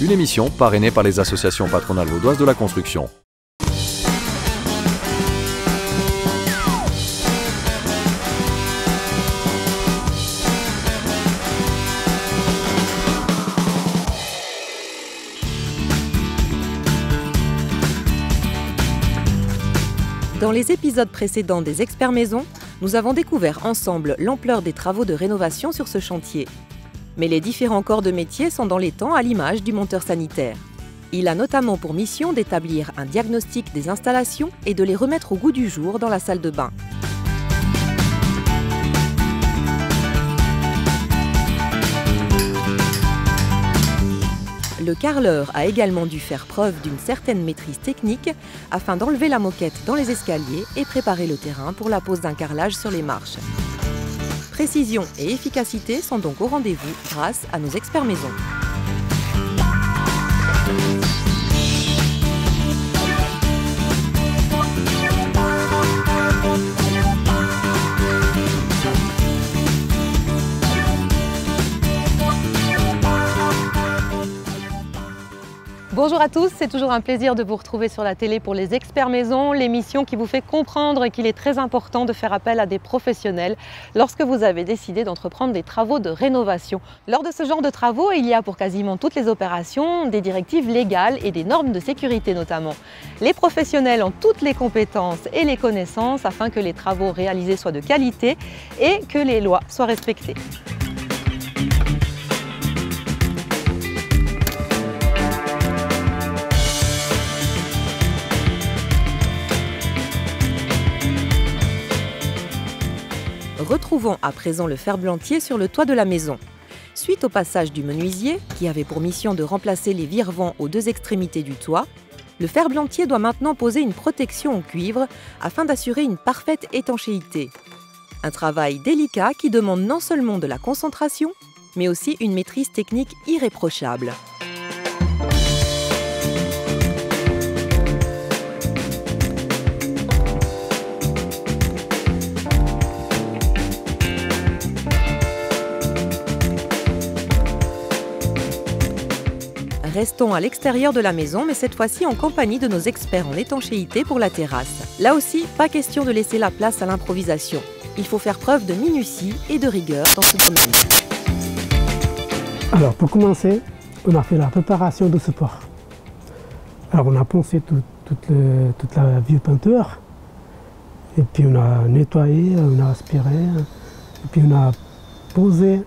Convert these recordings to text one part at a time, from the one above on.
une émission parrainée par les associations patronales vaudoises de la construction. Dans les épisodes précédents des Experts Maison, nous avons découvert ensemble l'ampleur des travaux de rénovation sur ce chantier. Mais les différents corps de métier sont dans les temps à l'image du monteur sanitaire. Il a notamment pour mission d'établir un diagnostic des installations et de les remettre au goût du jour dans la salle de bain. Le carreleur a également dû faire preuve d'une certaine maîtrise technique afin d'enlever la moquette dans les escaliers et préparer le terrain pour la pose d'un carrelage sur les marches. Précision et efficacité sont donc au rendez-vous grâce à nos experts maison. Bonjour à tous, c'est toujours un plaisir de vous retrouver sur la télé pour les experts maison, l'émission qui vous fait comprendre qu'il est très important de faire appel à des professionnels lorsque vous avez décidé d'entreprendre des travaux de rénovation. Lors de ce genre de travaux, il y a pour quasiment toutes les opérations des directives légales et des normes de sécurité notamment. Les professionnels ont toutes les compétences et les connaissances afin que les travaux réalisés soient de qualité et que les lois soient respectées. Retrouvons à présent le ferblantier sur le toit de la maison. Suite au passage du menuisier, qui avait pour mission de remplacer les vire-vents aux deux extrémités du toit, le ferblantier doit maintenant poser une protection en cuivre afin d'assurer une parfaite étanchéité. Un travail délicat qui demande non seulement de la concentration, mais aussi une maîtrise technique irréprochable. Restons à l'extérieur de la maison, mais cette fois-ci en compagnie de nos experts en étanchéité pour la terrasse. Là aussi, pas question de laisser la place à l'improvisation. Il faut faire preuve de minutie et de rigueur dans ce domaine. Alors, pour commencer, on a fait la préparation de ce port. Alors, on a poncé tout- toute, toute la vieux peinture, et puis on a nettoyé, on a aspiré, et puis on a posé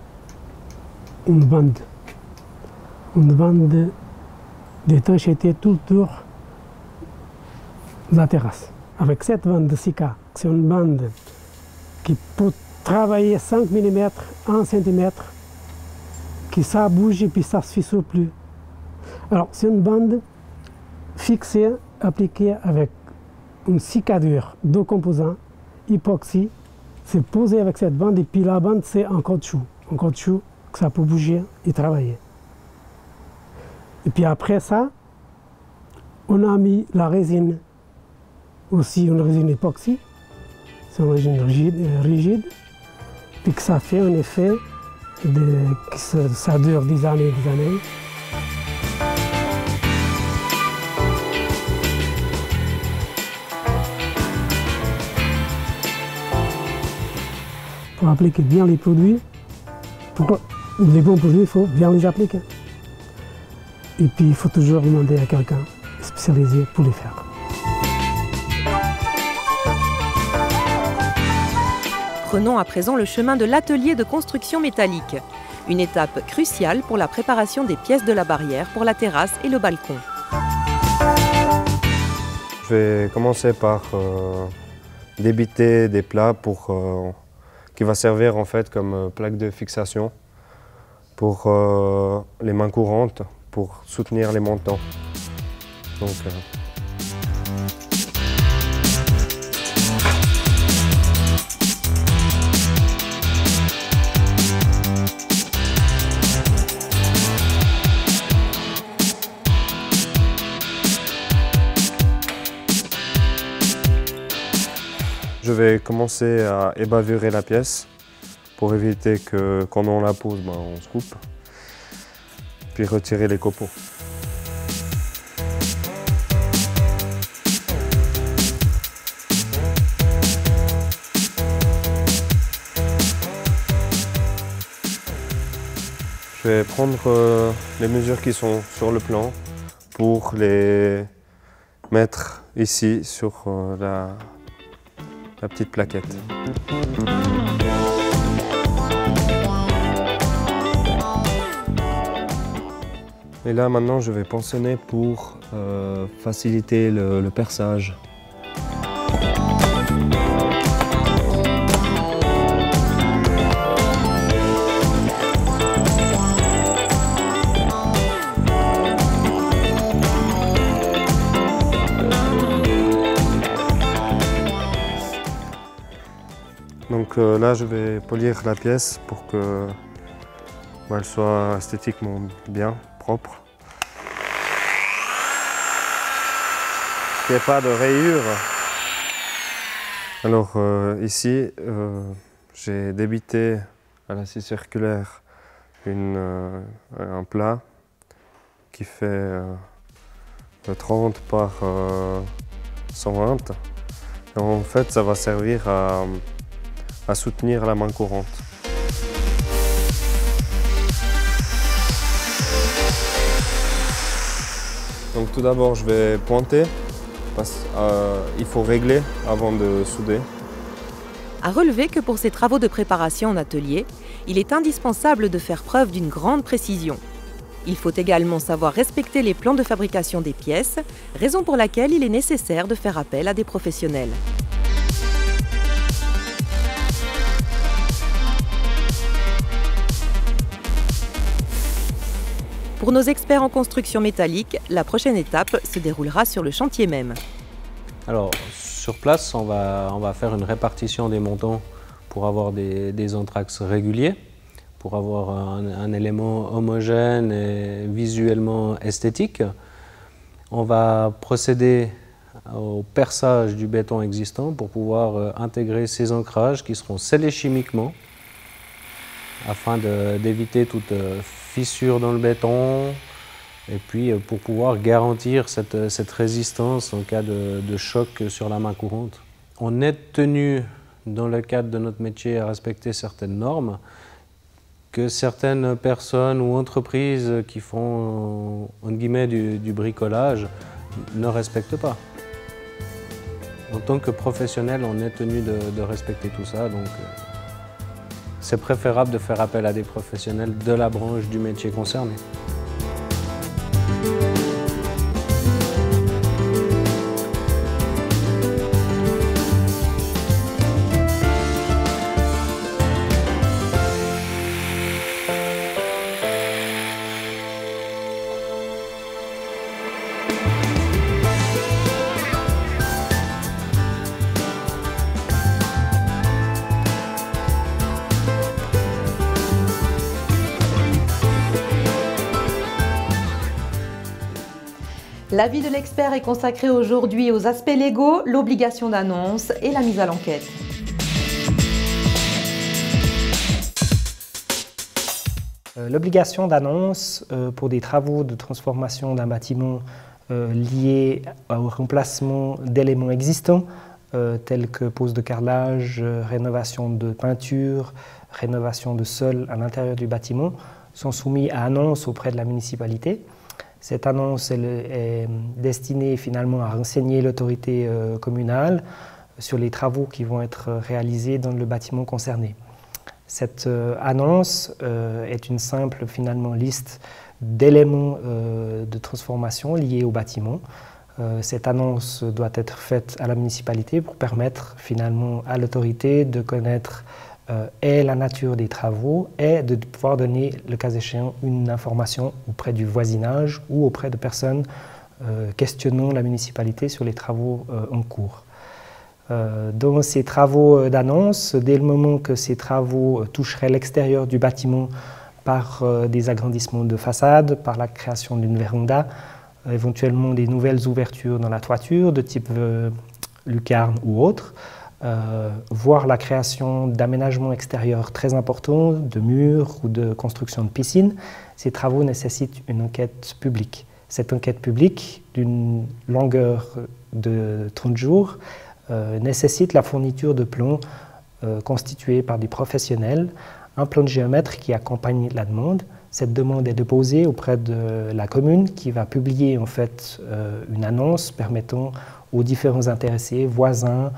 une bande, une bande d'étanchéité tout autour de la terrasse. Avec cette bande de Sika, c'est une bande qui peut travailler 5 mm, 1 cm, qui ça bouge et puis ça se fissure plus. Alors c'est une bande fixée, appliquée avec une cicadure, deux composants, époxy. C'est posé avec cette bande et puis la bande c'est en caoutchouc. En caoutchouc que ça peut bouger et travailler. Et puis après ça, on a mis la résine, aussi une résine époxy. C'est une résine rigide, rigide, puis que ça fait un effet que ça, ça dure des années et des années. Pour appliquer bien les produits, pour les bons produits, il faut bien les appliquer. Et puis il faut toujours demander à quelqu'un spécialisé pour les faire. Prenons à présent le chemin de l'atelier de construction métallique, une étape cruciale pour la préparation des pièces de la barrière pour la terrasse et le balcon. Je vais commencer par euh, débiter des plats pour, euh, qui va servir en fait comme euh, plaque de fixation pour euh, les mains courantes, pour soutenir les montants. Donc, euh, je vais commencer à ébavurer la pièce pour éviter que quand on la pose, ben, on se coupe puis retirer les copeaux. Je vais prendre euh, les mesures qui sont sur le plan pour les mettre ici sur euh, la, la petite plaquette. Et là maintenant je vais pensionner pour euh, faciliter le, perçage. Donc euh, là, je vais polir la pièce pour que bah, elle soit esthétiquement bien, propre. Qu'il n'y ait pas de rayures. Alors euh, ici, euh, j'ai débité à la scie circulaire euh, un plat qui fait euh, 30 par euh, 120. Et en fait, ça va servir à soutenir la main courante. Donc tout d'abord, je vais pointer. Parce, euh, il faut régler avant de souder. À relever que pour ces travaux de préparation en atelier, il est indispensable de faire preuve d'une grande précision. Il faut également savoir respecter les plans de fabrication des pièces, raison pour laquelle il est nécessaire de faire appel à des professionnels. Pour nos experts en construction métallique, la prochaine étape se déroulera sur le chantier même. Alors, sur place, on va, faire une répartition des montants pour avoir des, des réguliers, pour avoir un, un élément homogène et visuellement esthétique. On va procéder au perçage du béton existant pour pouvoir euh, intégrer ces ancrages qui seront scellés chimiquement afin d'éviter toute euh, fissure dans le béton et puis euh, pour pouvoir garantir cette, euh, cette résistance en cas de, de choc sur la main courante. On est tenu, dans le cadre de notre métier, à respecter certaines normes que certaines personnes ou entreprises qui font entre guillemets, du, du bricolage ne respectent pas. En tant que professionnel, on est tenu de, de respecter tout ça, donc c'est préférable de faire appel à des professionnels de la branche du métier concerné. L'avis de l'expert est consacré aujourd'hui aux aspects légaux, l'obligation d'annonce et la mise à l'enquête. Euh, L'obligation d'annonce euh, pour des travaux de transformation d'un bâtiment euh, liés au remplacement d'éléments existants tels que pose de carrelage, rénovation de peinture, rénovation de sol à l'intérieur du bâtiment sont soumis à annonce auprès de la municipalité. Cette annonce est destinée finalement à renseigner l'autorité euh, communale sur les travaux qui vont être réalisés dans le bâtiment concerné. Cette euh, annonce euh, est une simple finalement liste d'éléments euh, de transformation liés au bâtiment. Euh, cette annonce doit être faite à la municipalité pour permettre finalement à l'autorité de connaître euh, et la nature des travaux et de pouvoir donner, le cas échéant, une information auprès du voisinage ou auprès de personnes euh, questionnant la municipalité sur les travaux euh, en cours. Euh, dans ces travaux d'annonce, dès le moment que ces travaux toucheraient l'extérieur du bâtiment par des agrandissements de façade, par la création d'une véranda, éventuellement des nouvelles ouvertures dans la toiture de type lucarne ou autre, euh, voire la création d'aménagements extérieurs très importants, de murs ou de construction de piscines, ces travaux nécessitent une enquête publique. Cette enquête publique, d'une longueur de 30 jours, euh, nécessite la fourniture de plans euh, constitués par des professionnels, un plan de géomètre qui accompagne la demande, Cette demande est déposée auprès de la commune qui va publier en fait euh, une annonce permettant aux différents intéressés, voisins,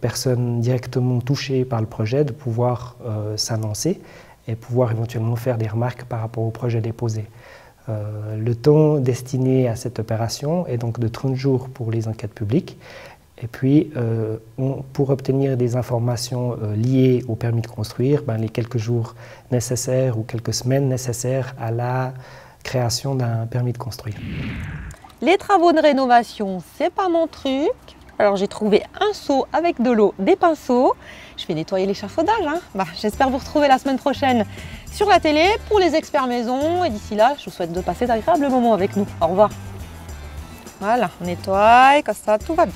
personnes directement touchées par le projet de pouvoir euh, s'annoncer et pouvoir éventuellement faire des remarques par rapport au projet déposé. le temps destiné à cette opération est donc de 30 jours pour les enquêtes publiques et puis, euh, pour obtenir des informations euh, liées au permis de construire, ben, les quelques jours nécessaires ou quelques semaines nécessaires à la création d'un permis de construire. Les travaux de rénovation, c'est pas mon truc. Alors j'ai trouvé un seau avec de l'eau, des pinceaux. Je vais nettoyer l'échafaudage. Hein. Bah, J'espère vous retrouver la semaine prochaine sur la télé pour les experts maison. Et d'ici là, je vous souhaite de passer d'agréables moments avec nous. Au revoir. Voilà, on nettoie, comme ça, tout va bien.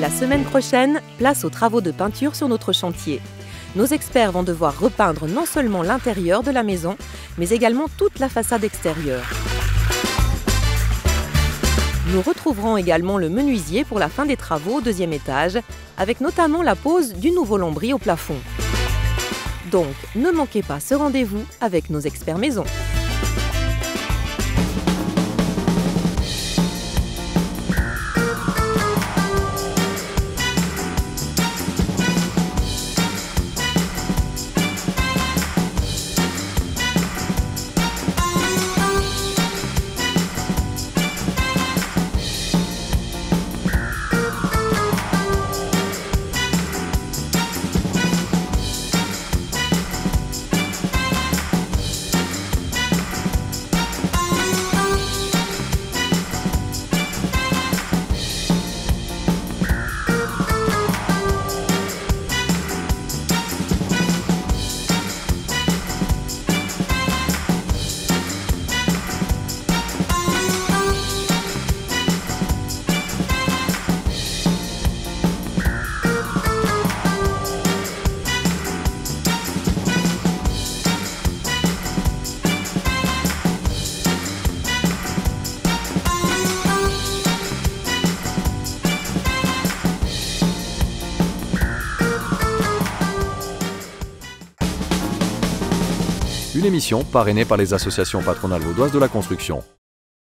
La semaine prochaine, place aux travaux de peinture sur notre chantier. Nos experts vont devoir repeindre non seulement l'intérieur de la maison, mais également toute la façade extérieure. Nous retrouverons également le menuisier pour la fin des travaux au deuxième étage, avec notamment la pose du nouveau lambris au plafond. Donc, ne manquez pas ce rendez-vous avec nos experts maison. Émission parrainée par les associations patronales vaudoises de la construction.